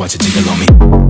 watch it jiggle on me.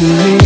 to me.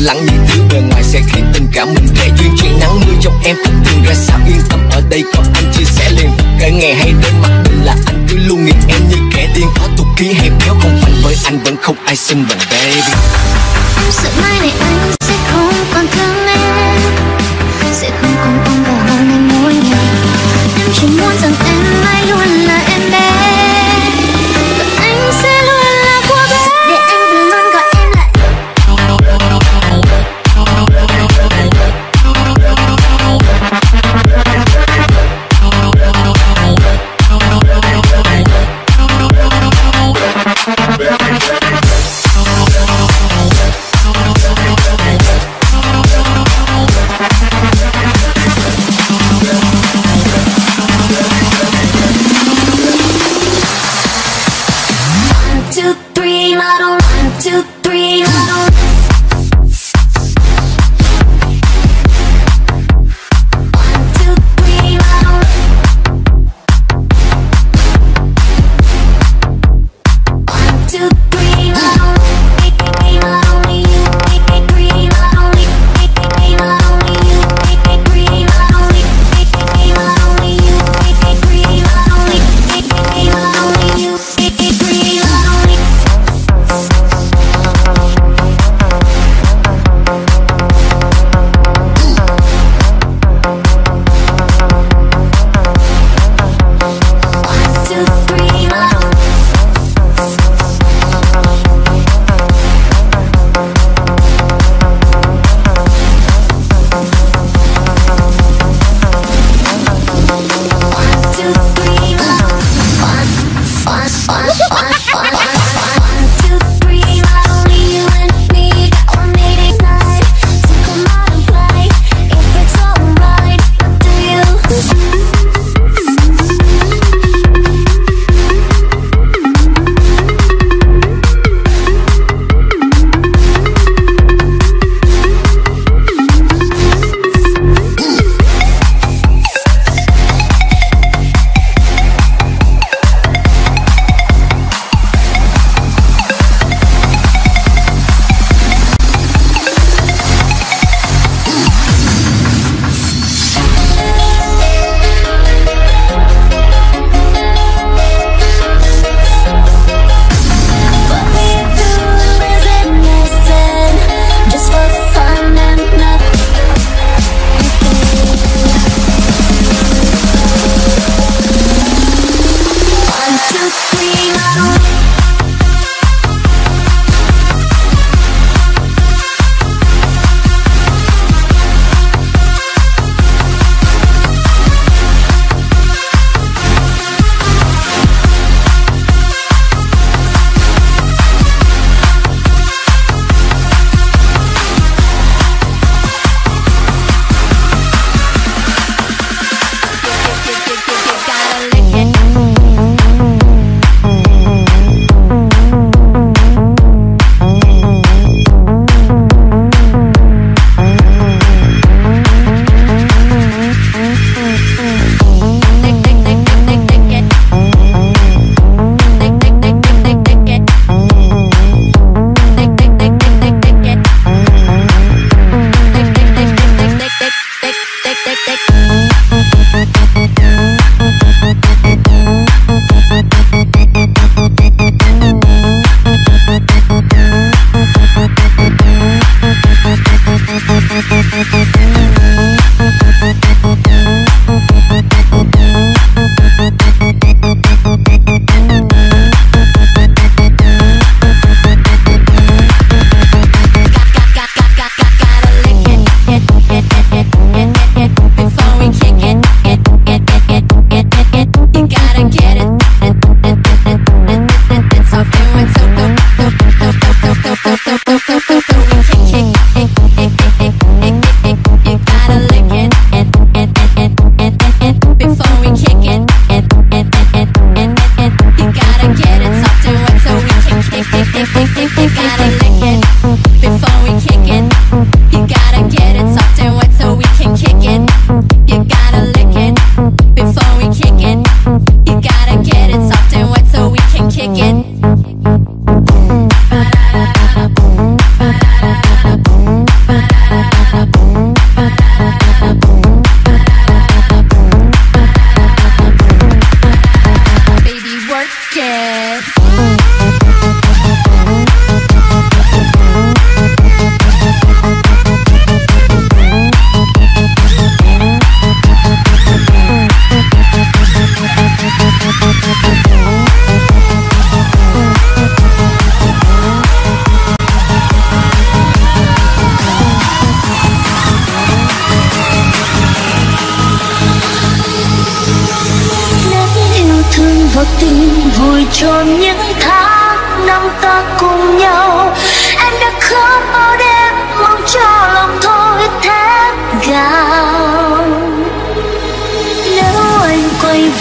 lắng những thứ bề ngoài sẽ khiến tình cảm mình để duyên. Chuyện nắng mưa trong em cũng từng ra sao yên tâm. Ở đây có anh chia sẻ liền. Cả ngày hay đến mặt mình là anh, cứ luôn nghiện em như kẻ điên. Có tục ký hay béo không anh với anh vẫn không ai xin bằng baby. Sự mai này anh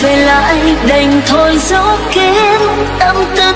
về lại đành thôi gió kín tâm tư.